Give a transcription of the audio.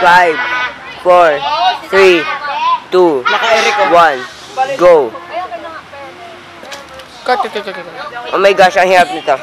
5, 4, 3, 2, 1, go. Cut, cut, cut. Oh my gosh, ang hirap nito.